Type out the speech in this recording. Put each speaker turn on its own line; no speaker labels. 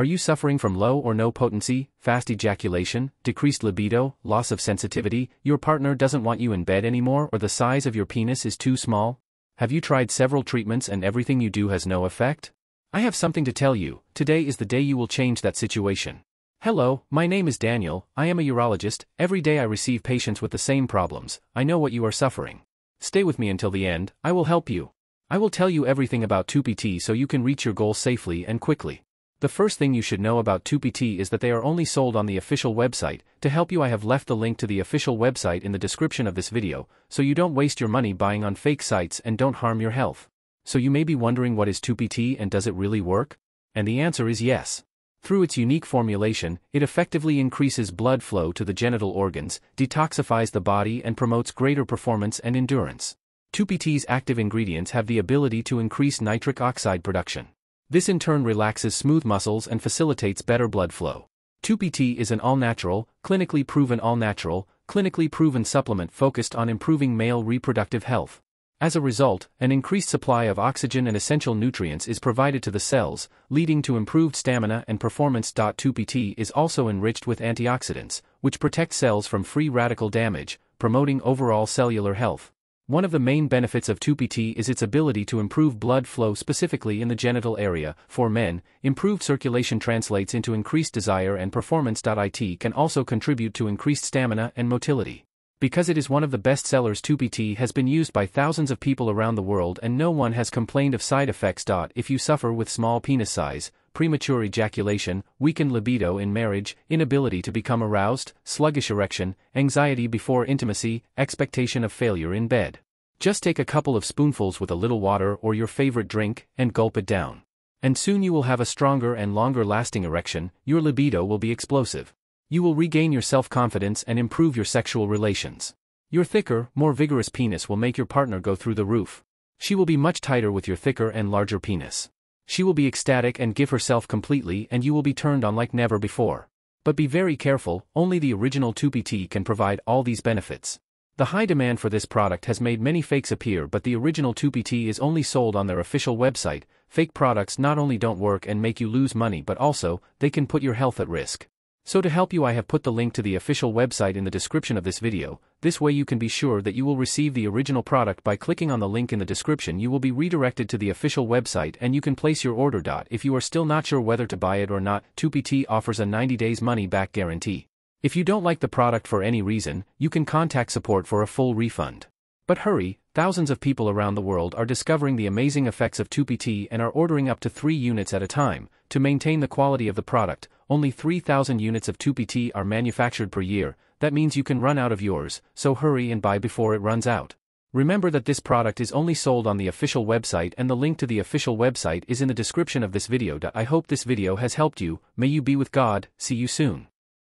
Are you suffering from low or no potency, fast ejaculation, decreased libido, loss of sensitivity, your partner doesn't want you in bed anymore or the size of your penis is too small? Have you tried several treatments and everything you do has no effect? I have something to tell you, today is the day you will change that situation. Hello, my name is Daniel, I am a urologist, every day I receive patients with the same problems, I know what you are suffering. Stay with me until the end, I will help you. I will tell you everything about TupiTea so you can reach your goal safely and quickly. The first thing you should know about TupiTea is that they are only sold on the official website. To help you I have left the link to the official website in the description of this video, so you don't waste your money buying on fake sites and don't harm your health. So you may be wondering what is TupiTea and does it really work? And the answer is yes. Through its unique formulation, it effectively increases blood flow to the genital organs, detoxifies the body and promotes greater performance and endurance. TupiTea's active ingredients have the ability to increase nitric oxide production. This in turn relaxes smooth muscles and facilitates better blood flow. TupiTea is an all-natural, clinically proven all-natural, clinically proven supplement focused on improving male reproductive health. As a result, an increased supply of oxygen and essential nutrients is provided to the cells, leading to improved stamina and performance. TupiTea is also enriched with antioxidants, which protect cells from free radical damage, promoting overall cellular health. One of the main benefits of TupiTea is its ability to improve blood flow specifically in the genital area. For men, improved circulation translates into increased desire and performance. It can also contribute to increased stamina and motility. Because it is one of the best sellers TupiTea has been used by thousands of people around the world and no one has complained of side effects. If you suffer with small penis size, premature ejaculation, weakened libido in marriage, inability to become aroused, sluggish erection, anxiety before intimacy, expectation of failure in bed. Just take a couple of spoonfuls with a little water or your favorite drink and gulp it down. And soon you will have a stronger and longer lasting erection, your libido will be explosive. You will regain your self confidence and improve your sexual relations. Your thicker, more vigorous penis will make your partner go through the roof. She will be much tighter with your thicker and larger penis. She will be ecstatic and give herself completely and you will be turned on like never before. But be very careful, only the original TupiTea can provide all these benefits. The high demand for this product has made many fakes appear but the original TupiTea is only sold on their official website. Fake products not only don't work and make you lose money but also, they can put your health at risk. So to help you I have put the link to the official website in the description of this video, this way you can be sure that you will receive the original product by clicking on the link in the description you will be redirected to the official website and you can place your order. If you are still not sure whether to buy it or not, TupiTea offers a 90 days money back guarantee. If you don't like the product for any reason, you can contact support for a full refund. But hurry, thousands of people around the world are discovering the amazing effects of TupiTea and are ordering up to 3 units at a time. To maintain the quality of the product, only 3,000 units of TupiTea are manufactured per year, that means you can run out of yours, so hurry and buy before it runs out. Remember that this product is only sold on the official website and the link to the official website is in the description of this video. I hope this video has helped you, may you be with God, see you soon.